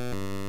you